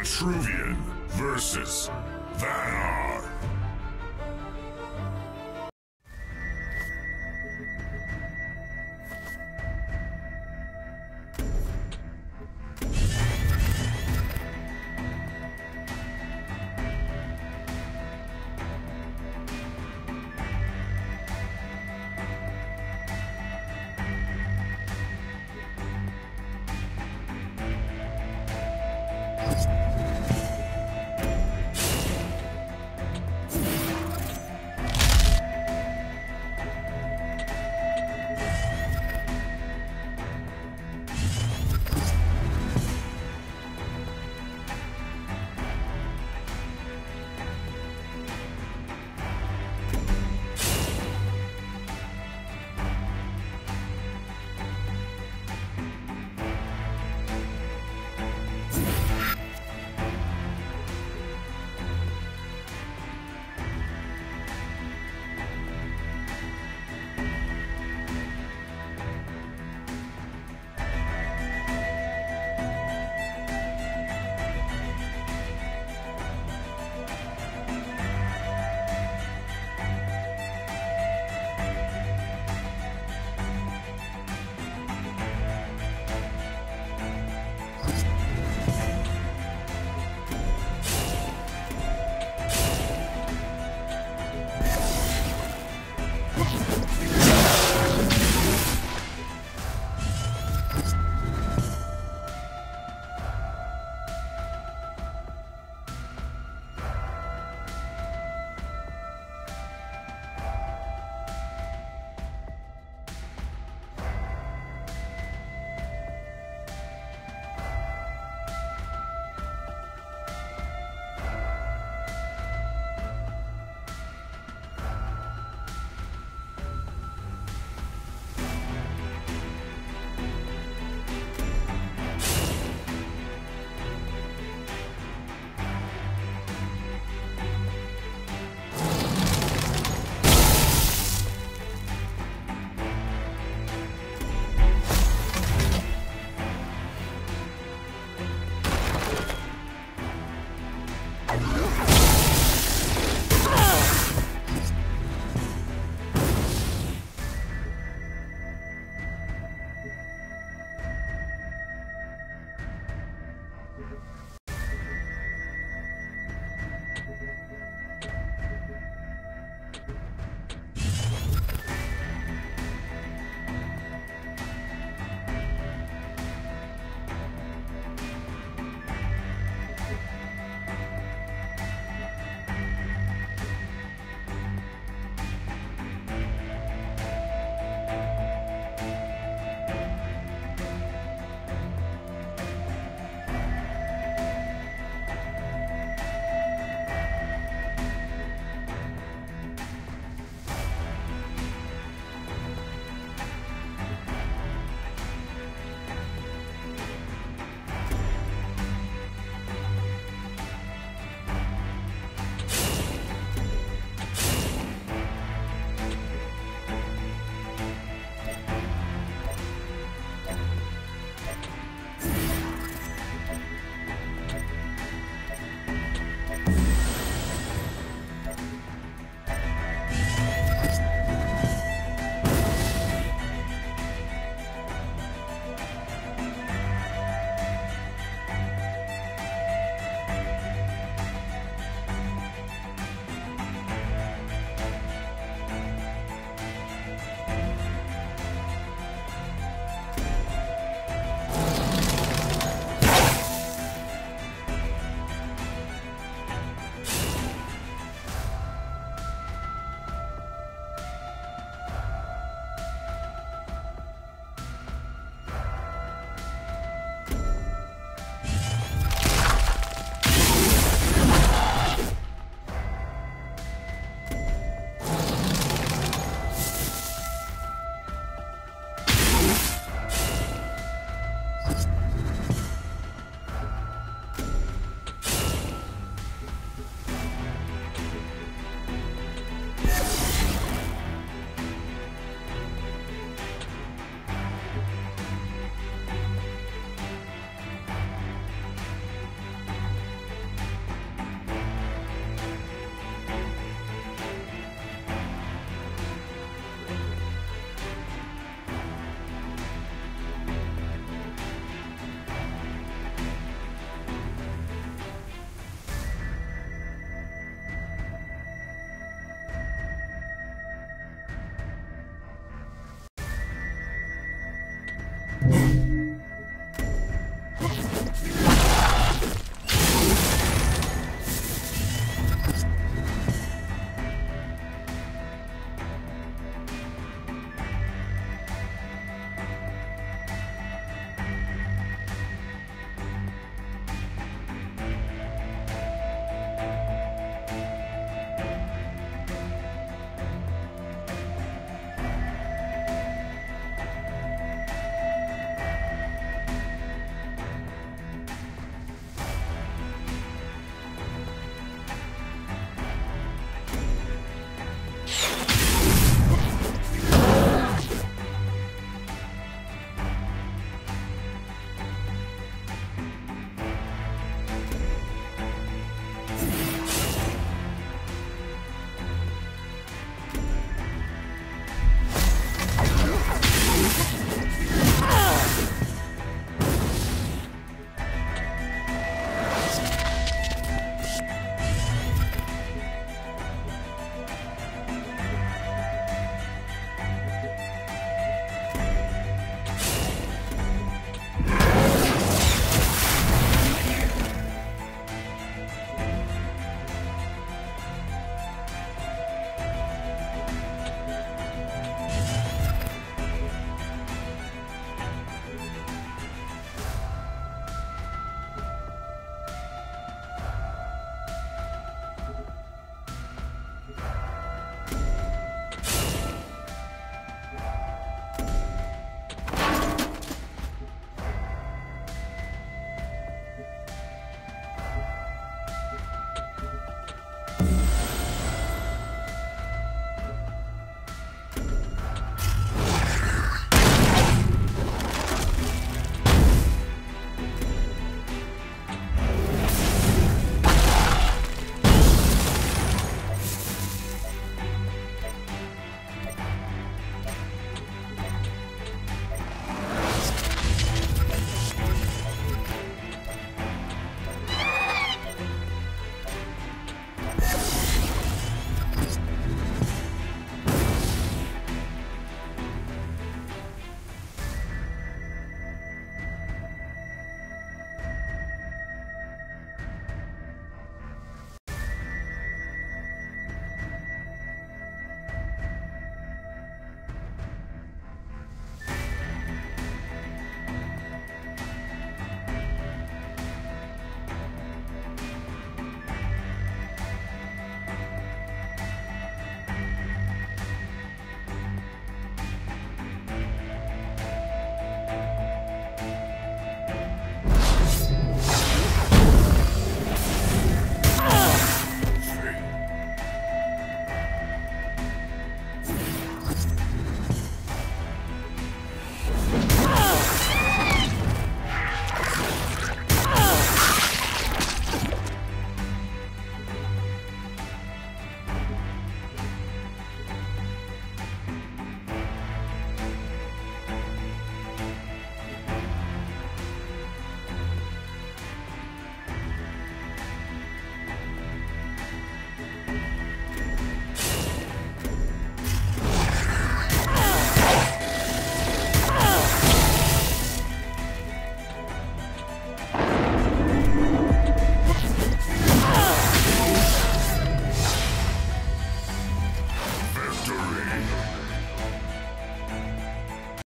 Vitruvian versus Vanar.